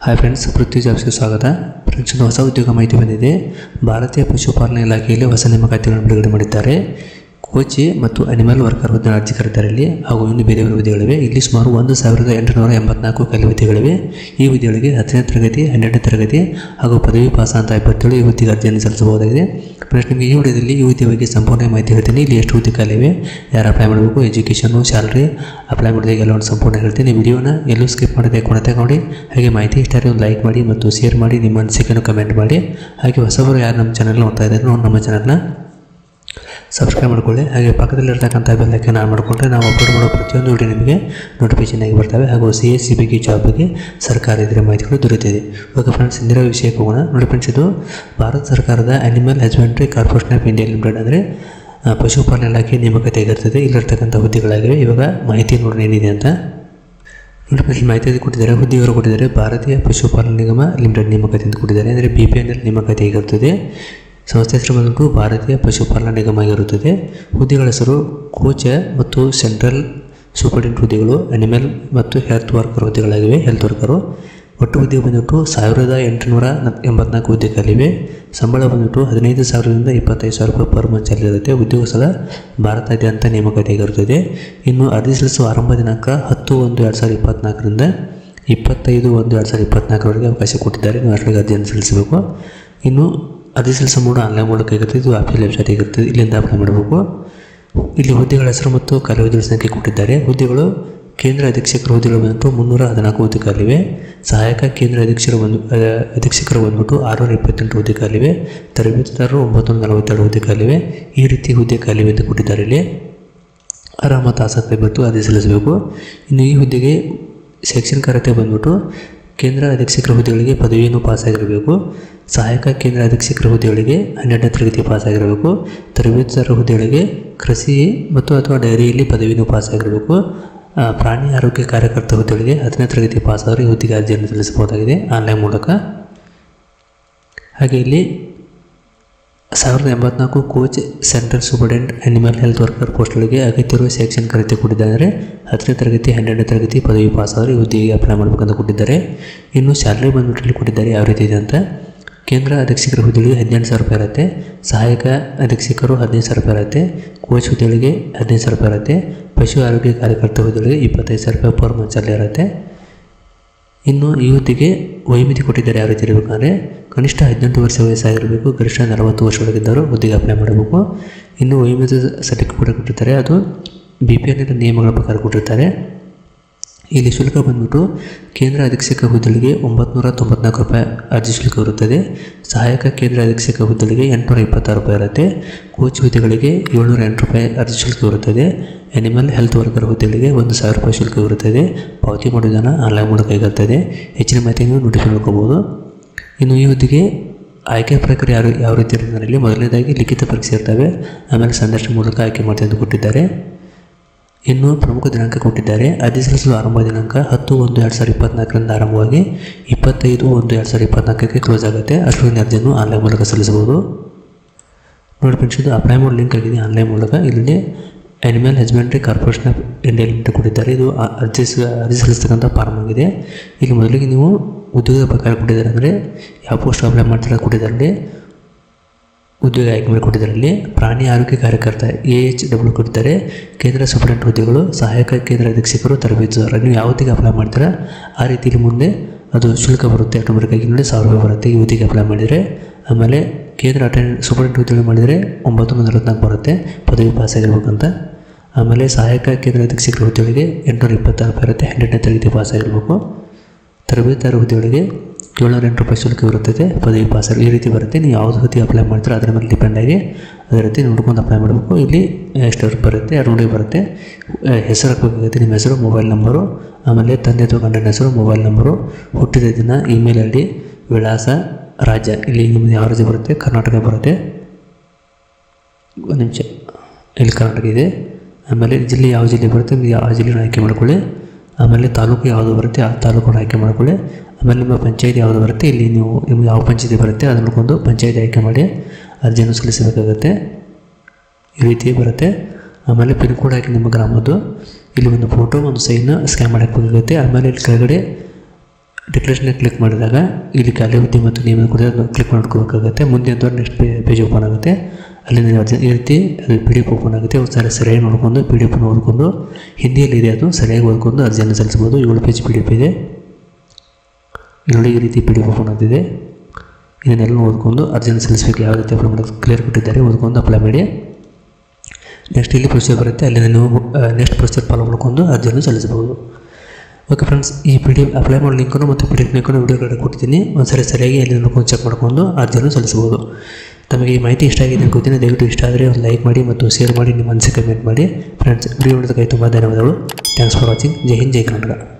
Hi friends ಪೃಥ್ವಿ ಜಾಬ್ಸ್ಗೆ ಸ್ವಾಗತ friends ಒಂದು ಹೊಸ ಉದ್ಯೋಗ ಮಾಹಿತಿ ಬಂದಿದೆ. ಭಾರತೀಯ ಪಶುಪಾಲನೆ ಇಲಾಖೆಯಲ್ಲಿ ಹೊಸ ನೇಮಕಾತಿಗಳನ್ನು ಬಿಡುಗಡೆ ಮಾಡಿದ್ದಾರೆ. ಕೋಚಿ ಮತ್ತು ಅನಿಮಲ್ ವರ್ಕರ್ ಹುದ್ದೆ ಅರ್ಜಿ ಕರೆದರಲ್ಲಿ ಹಾಗೂ ಇನ್ನು ಬೇರೆ ಬೇರೆ ಹುದ್ದೆಗಳಿವೆ ಇಲ್ಲಿ ಸುಮಾರು ಒಂದು ಸಾವಿರದ ಎಂಟುನೂರ ಎಂಬತ್ನಾಲ್ಕು ಕಲಿ ಹುದ್ದೆಗಳಿವೆ ಈ ಹುದ್ದೆಗಳಿಗೆ ಹತ್ತನೇ ತರಗತಿ, ಹನ್ನೆರಡನೇ ತರಗತಿ ಹಾಗೂ ಪದವಿ ಪಾಸ್ ಅಂತ ಇಪ್ಪತ್ತೇಳು ಈ ಹುದ್ದೆಗೆ ಅರ್ಜಿಯನ್ನು ಸಲ್ಲಿಸಬಹುದಾಗಿದೆ. ನಿಮಗೆ ಈ ವಿಡಿಯೋದಲ್ಲಿ ಈ ಹುದ್ದೆ ಬಗ್ಗೆ ಸಂಪೂರ್ಣ ಮಾಹಿತಿ ಹೇಳ್ತೀನಿ. ಇಲ್ಲಿ ಎಷ್ಟು ಹುದ್ದೆ ಖಾಲಿವೆ ಯಾರು ಅಪ್ಲೈ ಮಾಡಬೇಕು ಎಜುಕೇಷನು ಸ್ಯಾಲ್ರಿ ಅಪ್ಲೈ ಮಾಡಿದಾಗ ಎಲ್ಲವನ್ನು ಸಂಪೂರ್ಣ ಹೇಳ್ತೀನಿ. ವಿಡಿಯೋನ ಎಲ್ಲೂ ಸ್ಕಿಪ್ ಮಾಡದೆ ಕೊನೆತೆ ನೋಡಿ ಹಾಗೆ ಮಾಹಿತಿ ಇಷ್ಟ ಒಂದು ಲೈಕ್ ಮಾಡಿ ಮತ್ತು ಶೇರ್ ಮಾಡಿ, ನಿಮ್ಮ ಅನಿಸಿಕೆಯನ್ನು ಕಮೆಂಟ್ ಮಾಡಿ. ಹಾಗೆ ಹೊಸಬರು ಯಾರು ನಮ್ಮ ಚಾನಲ್ ನೋಡ್ತಾ ಇದ್ದಾರೆ ನಮ್ಮ ಚಾನಲ್ನ ಸಬ್ಸ್ಕ್ರೈಬ್ ಮಾಡಿಕೊಳ್ಳಿ. ಹಾಗೆ ಪಕ್ಕದಲ್ಲಿರ್ತಕ್ಕಂಥ ಬೆಲ್ಲೈಕನ್ ಆನ್ ಮಾಡಿಕೊಂಡ್ರೆ ನಾವು ಅಪ್ಲೋಡ್ ಮಾಡೋ ಪ್ರತಿಯೊಂದು ವಿಡಿಯೋ ನಿಮಗೆ ನೋಟಿಫಿಕೇಶನ್ ಆಗಿ ಬರ್ತವೆ. ಹಾಗೂ ಸಿ ಎಸ್ ಸಿ ಬಗ್ಗೆ ಜಾಬ್ ಬಗ್ಗೆ ಸರ್ಕಾರ ಇದರ ಮಾಹಿತಿಗಳು ದೊರೆಯುತ್ತಿದೆ. ಓಕೆ ಫ್ರೆಂಡ್ಸ್ ಇಂದಿರೋ ವಿಷಯಕ್ಕೆ ಹೋಗೋಣ. ನೋಡಿ ಫ್ರೆಂಡ್ಸ್ ಇದು ಭಾರತ ಸರ್ಕಾರದ animal husbandry corporation of India limited ಅಂದರೆ ಪಶುಪಾಲನೆ ಇಲಾಖೆ ನೇಮಕಾತಿ ಆಗಿರ್ತದೆ. ಇಲ್ಲಿರ್ತಕ್ಕಂಥ ಹುದ್ದೆಗಳಾಗಿವೆ. ಇವಾಗ ಮಾಹಿತಿ ನೋಡೋಣ ಏನಿದೆ ಅಂತ. ನೋಡಿ ಫ್ರೆಂಡ್ಸ್ ಮಾಹಿತಿ ಕೊಟ್ಟಿದ್ದಾರೆ. ಹುದ್ದೆಯವರು ಕೊಟ್ಟಿದ್ದಾರೆ. ಭಾರತೀಯ ಪಶುಪಾಲನಾ ನಿಗಮ ಲಿಮಿಟೆಡ್ ನೇಮಕತೆ ಅಂತ ಕೊಟ್ಟಿದ್ದಾರೆ. ಅಂದರೆ ಬಿ ಪಿ ಎನ್ ಎಲ್ ನೇಮಕತೆ ಆಗಿರುತ್ತದೆ ಸಂಸ್ಥೆ ಹೆಸರು ಬಂದ್ಬಿಟ್ಟು ಭಾರತೀಯ ಪಶುಪಾಲನಾ ನಿಗಮ ಆಗಿರುತ್ತದೆ. ಹುದ್ದೆಗಳ ಹೆಸರು ಕೋಚ ಮತ್ತು ಸೆಂಟ್ರಲ್ ಸೂಪರ್ಡೆಂಟ್ ಹುದ್ದೆಗಳು, ಅನಿಮಲ್ ಮತ್ತು ಹೆಲ್ತ್ ವರ್ಕರ್ ಹುದ್ದೆಗಳಾಗಿವೆ. ಹೆಲ್ತ್ ವರ್ಕರು ಒಟ್ಟು ಹುದ್ದೆ ಬಂದ್ಬಿಟ್ಟು ಸಾವಿರದ ಎಂಟುನೂರ ಎಂಬತ್ನಾಲ್ಕು ಹುದ್ದೆ ಖಾಲಿವೆ ಸಂಬಳ ಬಂದ್ಬಿಟ್ಟು ಹದಿನೈದು ಸಾವಿರದಿಂದ ಇಪ್ಪತ್ತೈದು ಸಾವಿರ ರೂಪಾಯಿ ಪರ್ ಮಂತ್ ಇರುತ್ತೆ. ಉದ್ಯೋಗ ಸಲ ಭಾರತಾದ್ಯಂತ ನೇಮಕಾತಿ ಆಗಿರುತ್ತದೆ. ಇನ್ನು ಅರ್ಜಿ ಸಲ್ಲಿಸುವ ಆರಂಭ ದಿನಾಂಕ ಹತ್ತು ಒಂದು ಎರಡು ಸಾವಿರದ ಇಪ್ಪತ್ನಾಲ್ಕರಿಂದ ಇಪ್ಪತ್ತೈದು ಒಂದು ಎರಡು ಸಾವಿರದ ಇಪ್ಪತ್ನಾಲ್ಕರವರೆಗೆ ಅವಕಾಶ ಕೊಟ್ಟಿದ್ದಾರೆ. ನೀವು ಅರ್ಜಿಯನ್ನು ಸಲ್ಲಿಸಬೇಕು. ಇನ್ನು ಅರ್ಜಿ ಸೆಲ್ಸ ಮೂಡ ಆನ್ಲೈನ್ ಮೂಲಕ ಆಗಿರ್ತದೆ ಇದು ಆಫೀಸ್ ವೆಬ್ಸೈಟ್ ಆಗಿರ್ತದೆ ಇಲ್ಲಿಂದ ಅಪ್ಲೈ ಮಾಡಬೇಕು. ಇಲ್ಲಿ ಹುದ್ದೆಗಳ ಹೆಸರು ಮತ್ತು ಕಾರ್ಯವಿಧಿಗಳ ಸಂಖ್ಯೆ ಕೊಟ್ಟಿದ್ದಾರೆ. ಹುದ್ದೆಗಳು ಕೇಂದ್ರ ಅಧೀಕ್ಷಕರ ಹುದ್ದೆಗಳು ಬಂದ್ಬಿಟ್ಟು ಮುನ್ನೂರ ಹದಿನಾಲ್ಕು ಹುದ್ದೆ ಖಾಲಿವೆ ಸಹಾಯಕ ಕೇಂದ್ರ ಅಧೀಕ್ಷರು ಬಂದು ಅಧೀಕ್ಷಕರು ಬಂದ್ಬಿಟ್ಟು ಆರುನೂರ ಇಪ್ಪತ್ತೆಂಟು ಹುದ್ದೆ ಕಾಲಿವೆ ತರಬೇತುದಾರರು ಒಂಬತ್ತು ನಲವತ್ತೆರಡು ಹುದ್ದೆ ಖಾಲಿವೆ ಈ ರೀತಿ ಹುದ್ದೆ ಖಾಲಿವೆ ಅಂತ ಕೊಟ್ಟಿದ್ದಾರೆ ಇಲ್ಲಿ. ಆರಾಮ ಮತ್ತು ಆಸಕ್ತಿ ಬಂತು ಅರ್ಜಿ ಸಲ್ಲಿಸಬೇಕು. ಇನ್ನು ಈ ಹುದ್ದೆಗೆ ಶೈಕ್ಷಣಿಕ ಅರ್ಹತೆ ಬಂದ್ಬಿಟ್ಟು ಕೇಂದ್ರ ಅಧೀಕ್ಷಕರ ಹುದ್ದೆಗಳಿಗೆ ಪದವಿಯನ್ನು ಪಾಸಾಗಿರಬೇಕು. ಸಹಾಯಕ ಕೇಂದ್ರ ಅಧೀಕ್ಷಕರ ಹುದ್ದೆಗಳಿಗೆ ಹನ್ನೆರಡನೇ ತರಗತಿ ಪಾಸಾಗಿರಬೇಕು. ತರಬೇತುದಾರರ ಹುದ್ದೆಗಳಿಗೆ ಕೃಷಿ ಮತ್ತು ಅಥವಾ ಡೈರಿಯಲ್ಲಿ ಪದವಿಯನ್ನು ಪಾಸಾಗಿರಬೇಕು. ಪ್ರಾಣಿ ಆರೋಗ್ಯ ಕಾರ್ಯಕರ್ತ ಹುದ್ದೆಗಳಿಗೆ ಹತ್ತನೇ ತರಗತಿ ಪಾಸಾದರೆ ಈ ಹುದ್ದೆಗೆ ಅರ್ಜಿಯನ್ನು ಸಲ್ಲಿಸಬಹುದಾಗಿದೆ ಆನ್ಲೈನ್ ಮೂಲಕ. ಹಾಗೆ ಇಲ್ಲಿ ಸಾವಿರದ ಎಂಬತ್ನಾಲ್ಕು coach, central superintendent animal health worker ಪೋಸ್ಟ್ಗಳಿಗೆ ಅಗತ್ಯವಿರುವ ಶೈಕ್ಷಣಿಕ ಕರೆತೆ ಕೊಟ್ಟಿದ್ದಾರೆ. ಹತ್ತನೇ ತರಗತಿ, ಹನ್ನೆರಡನೇ ತರಗತಿ ಪದವಿ ಪಾಸ್ ಆದರೆ ಈ ಹುದ್ದೆಗೆ ಅಪ್ಲೈ ಮಾಡಬೇಕಂತ ಕೊಟ್ಟಿದ್ದಾರೆ. ಇನ್ನು ಸ್ಯಾಲ್ರಿ ಬಂದ್ಬಿಟ್ಟು ಕೊಟ್ಟಿದ್ದಾರೆ. ಯಾವ ರೀತಿ ಇದೆ ಅಂತ ಕೇಂದ್ರ ಅಧೀಕ್ಷಕರ ಹುದ್ದೆಗೆ ಹದಿನೆಂಟು ಸಾವಿರ ರೂಪಾಯಿ ಇರುತ್ತೆ. ಸಹಾಯಕ ಅಧೀಕ್ಷಕರು ಹದಿನೈದು ಸಾವಿರ ರೂಪಾಯಿ ಇರುತ್ತೆ. ಕೋಚ್ ಹುದ್ದೆಗಳಿಗೆ ಹದಿನೈದು ಸಾವಿರ ರೂಪಾಯಿ ಇರುತ್ತೆ. ಪಶು ಆರೋಗ್ಯ ಕಾರ್ಯಕರ್ತ ಹುದ್ದೆಗಳಿಗೆ ಇಪ್ಪತ್ತೈದು ಸಾವಿರ ರೂಪಾಯಿ ಪರ್ ಸ್ಯಾಲರಿ ಇರುತ್ತೆ. ಇನ್ನು ಈ ವೈಮಿತಿ ಕೊಟ್ಟಿದ್ದಾರೆ ಯಾವ ರೀತಿ ಕನಿಷ್ಠ ಹದಿನೆಂಟು ವರ್ಷ ವಯಸ್ಸಾಗಿರಬೇಕು, ಗರಿಷ್ಠ ನಲವತ್ತು ವರ್ಷದೊಳಗಿದ್ದವರು ಹುದ್ದೆಗೆ ಅಪ್ಲೈ ಮಾಡಬೇಕು. ಇನ್ನು ವೈಮಿತಿ ಸರ್ಟಿಫಿಕೇಟ್ ಕೊಟ್ಟಿರ್ತಾರೆ. ಅದು ಬಿ ಪಿ ಎಲ್ ನಿಯಮಗಳ ಪ್ರಕಾರ ಕೊಟ್ಟಿರ್ತಾರೆ. ಇಲ್ಲಿ ಶುಲ್ಕ ಬಂದ್ಬಿಟ್ಟು ಕೇಂದ್ರ ಅಧೀಕ್ಷಕ ಹುದ್ದೆಗೆ ಒಂಬತ್ತು ತೊಂಬತ್ನಾಲ್ಕು ರೂಪಾಯಿ ಅರ್ಜಿ ಶುಲ್ಕ ಇರುತ್ತದೆ. ಸಹಾಯಕ ಕೇಂದ್ರ ಅಧೀಕ್ಷಕ ಹುದ್ದೆಗೆ ಎಂಟುನೂರ ಇಪ್ಪತ್ತಾರು ರೂಪಾಯಿ ಇರುತ್ತೆ. ಕೋಚ್ ಹುದ್ದೆಗಳಿಗೆ ಏಳ್ನೂರ ಎಂಟು ರೂಪಾಯಿ ಅರ್ಜಿ ಶುಲ್ಕ ಇರುತ್ತದೆ. ಅನಿಮಲ್ ಹೆಲ್ತ್ ವರ್ಕರ್ ಹುದ್ದೆಗಳಿಗೆ ಒಂದು ಸಾವಿರ ರೂಪಾಯಿ ಶುಲ್ಕ ಇರುತ್ತದೆ. ಪಾವತಿ ಮಾಡುವುದನ್ನು ಆನ್ಲೈನ್ ಮೂಲಕ ಇರುತ್ತದೆ. ಹೆಚ್ಚಿನ ಮಾಹಿತಿಯನ್ನು ನೋಟಿಸ್ ಮಾಡ್ಕೋಬೋದು ಇನ್ನು ಈ ಹುದ್ದೆಗೆ ಆಯ್ಕೆ ಪ್ರಕ್ರಿಯೆ ಯಾರು ಯಾವ ರೀತಿ ಇರೋದರಲ್ಲಿ ಮೊದಲನೇದಾಗಿ ಲಿಖಿತ ಪರೀಕ್ಷೆ ಇರ್ತವೆ. ಆಮೇಲೆ ಸಂದರ್ಶನ ಮೂಲಕ ಆಯ್ಕೆ ಮಾಡ್ತೀವಿ ಅಂತ ಕೊಟ್ಟಿದ್ದಾರೆ. ಇನ್ನು ಪ್ರಮುಖ ದಿನಾಂಕ ಕೊಟ್ಟಿದ್ದಾರೆ. ಅರ್ಜಿ ಸಲ್ಲಿಸಲು ಆರಂಭ ದಿನಾಂಕ ಹತ್ತು ಒಂದು ಎರಡು ಸಾವಿರದ ಇಪ್ಪತ್ನಾಲ್ಕರಿಂದ ಆರಂಭವಾಗಿ ಇಪ್ಪತ್ತೈದು ಒಂದು ಎರಡು ಸಾವಿರದ ಇಪ್ಪತ್ನಾಲ್ಕಕ್ಕೆ ಕ್ಲೋಸ್ ಆಗುತ್ತೆ. ಅಷ್ಟೊಂದು ಅರ್ಜಿಯನ್ನು ಆನ್ಲೈನ್ ಮೂಲಕ ಸಲ್ಲಿಸಬಹುದು. ನೋಡಿ ಫ್ರೆಂಡ್ಸ್ ಇದು ಅಪ್ಲೈ ಮಾಡೋ ಲಿಂಕ್ ಆಗಿದೆ. ಆನ್ಲೈನ್ ಮೂಲಕ ಇಲ್ಲಿ animal husbandry corporation of India limited ಕೊಟ್ಟಿದ್ದಾರೆ. ಇದು ಅರ್ಜಿ ಅರ್ಜಿ ಸಲ್ಲಿಸ್ತಕ್ಕಂಥ ಫಾರ್ಮ್ ಆಗಿದೆ. ಇಲ್ಲಿ ಮೊದಲಿಗೆ ನೀವು ಉದ್ಯೋಗದ ಪ್ರಕಾರ ಕೊಟ್ಟಿದ್ದಾರೆ ಅಂದರೆ ಯಾವ ಪೋಸ್ಟ್ ಅಪ್ಲೈ ಮಾಡ್ತೀರಾ ಕೊಟ್ಟಿದ್ದಾರೆ ಉದ್ಯೋಗ ಆಯ್ಕೆ ಮಾಡಿಕೊಟ್ಟಿದ್ದರಲ್ಲಿ ಪ್ರಾಣಿ ಆರೋಗ್ಯ ಕಾರ್ಯಕರ್ತ ಎ ಎಚ್ ಡಬ್ಲ್ಯೂ ಕೊಡ್ತಾರೆ ಕೇಂದ್ರ ಸೂಪರಿಂಟ್ ಹುದ್ದೆಗಳು, ಸಹಾಯಕ ಕೇಂದ್ರ ಅಧೀಕ್ಷಕರು ತರಬೇತುದಾರ ನೀವು ಯಾವತ್ತಿಗೆ ಅಪ್ಲೈ ಮಾಡ್ತೀರಾ? ಆ ರೀತಿಯಲ್ಲಿ ಮುಂದೆ ಅದು ಶುಲ್ಕ ಬರುತ್ತೆ. ಆಟೋಮೆಟಿಕ್ಕಾಗಿ ನೋಡಿ ಸಾವಿರ ರೂಪಾಯಿ ಬರುತ್ತೆ. ಈ ಅಪ್ಲೈ ಮಾಡಿದರೆ. ಆಮೇಲೆ ಕೇಂದ್ರ ಅಟೆಂಡ್ ಸೂಪರಿಂಟ್ ಹುದ್ದೆಗಳು ಮಾಡಿದರೆ ಒಂಬತ್ತು ನೂರ ನಲವತ್ನಾಲ್ಕು ಬರುತ್ತೆ. ಪದವಿ ಪಾಸ್ ಆಗಿರ್ಬೇಕಂತ. ಆಮೇಲೆ ಸಹಾಯಕ ಕೇಂದ್ರ ಅಧೀಕ್ಷಕರ ಹುದ್ದೆಗಳಿಗೆ ಎಂಟುನೂರ ಇಪ್ಪತ್ತಾರು ಬರುತ್ತೆ. ಹನ್ನೆರಡನೇ ತರಗತಿ ಪಾಸ್ ಆಗಿರಬೇಕು. ತರಬೇತಾರ ಹುದ್ದೆಗಳಿಗೆ ಏಳ್ನೂರ ಎಂಟು ರೂಪಾಯಿ ಶುಲ್ಕ ಇರುತ್ತದೆ. ಪದವಿ ಪಾಸ್ ಈ ರೀತಿ ಬರುತ್ತೆ. ನೀವು ಯಾವ್ದು ರೀತಿ ಅಪ್ಲೈ ಮಾಡ್ತೀರೋ ಅದರ ಮೇಲೆ ಡಿಪೆಂಡ್ ಆಗಿ ಅದೇ ರೀತಿ ನೋಡ್ಕೊಂಡು ಅಪ್ಲೈ ಮಾಡಬೇಕು. ಇಲ್ಲಿ ಎಷ್ಟು ಬರುತ್ತೆ? ಎರಡು ಬರುತ್ತೆ. ಹೆಸರು ಹಾಕಬೇಕಾಗುತ್ತೆ ನಿಮ್ಮ ಹೆಸರು ಮೊಬೈಲ್ ನಂಬರು ಆಮೇಲೆ ತಂದೆ ಅಥವಾ ಗಂಡನ ಹೆಸರು ಮೊಬೈಲ್ ನಂಬರು ಹುಟ್ಟಿದ ದಿನ ಇಮೇಲ್ ಐ ಡಿ ವಿಳಾಸ, ರಾಜ್ಯ. ಇಲ್ಲಿ ನಿಮ್ಮದು ಯಾವ ರಾಜ್ಯ ಬರುತ್ತೆ? ಕರ್ನಾಟಕ ಬರುತ್ತೆ. ಒಂದು ನಿಮಿಷ. ಇಲ್ಲಿ ಕರ್ನಾಟಕ ಇದೆ. ಆಮೇಲೆ ಜಿಲ್ಲೆ ಯಾವ ಜಿಲ್ಲೆ ಬರುತ್ತೆ? ಯಾವ ಜಿಲ್ಲೆನ ಆಯ್ಕೆ ಮಾಡ್ಕೊಳ್ಳಿ. ಆಮೇಲೆ ತಾಲೂಕು ಯಾವುದು ಬರುತ್ತೆ? ಆ ತಾಲೂಕನ್ನು ಆಯ್ಕೆ ಮಾಡ್ಕೊಳ್ಳಿ. ಆಮೇಲೆ ನಿಮ್ಮ ಪಂಚಾಯಿತಿ ಯಾವುದು ಬರುತ್ತೆ, ಇಲ್ಲಿ ನೀವು ನಿಮ್ಗೆ ಯಾವ ಪಂಚಾಯಿತಿ ಬರುತ್ತೆ ಅದನ್ನು ನೋಡ್ಕೊಂಡು ಪಂಚಾಯಿತಿ ಆಯ್ಕೆ ಮಾಡಿ ಅರ್ಜಿಯನ್ನು ಸಲ್ಲಿಸಬೇಕಾಗುತ್ತೆ. ಈ ರೀತಿ ಬರುತ್ತೆ. ಆಮೇಲೆ ಪಿನ್ ಕೋಡ್ ಹಾಕಿ ನಿಮ್ಮ ಗ್ರಾಮದ್ದು. ಇಲ್ಲಿ ಒಂದು ಫೋಟೋ, ಒಂದು ಸೈನ್ ಸ್ಕ್ಯಾನ್ ಮಾಡೋಕ್ಕಾಗುತ್ತೆ ಆಮೇಲೆ ಇಲ್ಲಿ ಕೆಳಗಡೆ ಡಿಕ್ಲೇಷನ್ ಕ್ಲಿಕ್ ಮಾಡಿದಾಗ ಇಲ್ಲಿ ಖಾಲಿ ಹುದ್ದೆ ಮತ್ತು ನಿಯಮ ಕೂಡ ಕ್ಲಿಕ್ ಮಾಡ್ಕೋಬೇಕಾಗುತ್ತೆ. ಮುಂದೆ ಅಂತ ನೆಕ್ಸ್ಟ್ ಪೇಜ್ ಓಪನ್ ಆಗುತ್ತೆ. ಅಲ್ಲಿ ನೀವು ಅರ್ಜಿ ಈ ರೀತಿ ಅದು ಪಿ ಡಿ ಎಫ್ ಓಪನ್ ಆಗುತ್ತೆ. ಒಂದ್ಸರಿ ಸರಿಯಾಗಿ ನೋಡ್ಕೊಂಡು, ಪಿ ಡಿ ಎಫ್ ಓದ್ಕೊಂಡು ಹಿಂದಿಯಲ್ಲಿ ಇದೆ ಅದು ಸರಿಯಾಗಿ ಓದ್ಕೊಂಡು ಅರ್ಜಿಯನ್ನು ಸಲ್ಲಿಸ್ಬೋದು ಏಳು ಪೇಜ್ ಪಿ ಡಿ ಎಫ್ ಇದೆ. ನೋಡಿ ಈ ರೀತಿ ಪಿ ಡಿ ಎಫ್ ಓಪನ್ ಆಗ್ತಿದೆ ಇದನ್ನೆಲ್ಲ ಓದ್ಕೊಂಡು ಅರ್ಜೆಂಟ್ ಸಲ್ಲಿಸಬೇಕು, ಯಾವ ರೀತಿ ಅಪ್ಲೈ ಮಾಡೋದು ಕ್ಲಿಯರ್ ಕೊಟ್ಟಿದ್ದಾರೆ, ಓದ್ಕೊಂಡು ಅಪ್ಲೈ ಮಾಡಿ. ನೆಕ್ಸ್ಟ್ ಇಲ್ಲಿ ಪ್ರೊಸೀಜರ್ ಬರುತ್ತೆ, ಅಲ್ಲಿ ನೀವು ನೆಕ್ಸ್ಟ್ ಪ್ರೊಸೀಜರ್ ಫಾಲೋ ಮಾಡ್ಕೊಂಡು ಅರ್ಜಿಯನ್ನು ಸಲ್ಲಿಸಬಹುದು. ಓಕೆ ಫ್ರೆಂಡ್ಸ್ ಈ ಪಿ ಡಿ ಎಫ್ ಅಪ್ಲೈ ಮಾಡೋ ಲಿಂಕನ್ನು ಮತ್ತು ಪಿ ಡಿ ಎಫ್ ಲಿಂಕನ್ನು ವಿಡಿಯೋ ಕಡೆ ಕೊಡ್ತೀನಿ ಒಂದ್ಸರಿ ಸರಿಯಾಗಿ ಅಲ್ಲಿ ನೋಡ್ಕೊಂಡು ಚೆಕ್ ಮಾಡ್ಕೊಂಡು ಅರ್ಜಿಯನ್ನು ಸಲ್ಲಿಸಬಹುದು. ತಮಗೆ ಈ ಮಾಹಿತಿ ಇಷ್ಟ ಆಗಿದೆ ಅನ್ಕೋತೀನಿ. ದಯವಿಟ್ಟು ಇಷ್ಟ ಆದರೆ ಒಂದು ಲೈಕ್ ಮಾಡಿ ಮತ್ತು ಶೇರ್ ಮಾಡಿ, ನಿಮ್ಮ ಅನಿಸಿಕೆ ಕಮೆಂಟ್ ಮಾಡಿ. ಫ್ರೆಂಡ್ಸ್ ವಿಡಿಯೋ ನೋಡೋದಕ್ಕೆ ತುಂಬ ಧನ್ಯವಾದಗಳು. ಥ್ಯಾಂಕ್ಸ್ ಫಾರ್ ವಾಚಿಂಗ್ ಜೈ ಹಿಂದ್, ಜೈ ಕರ್ನಾಟಕ.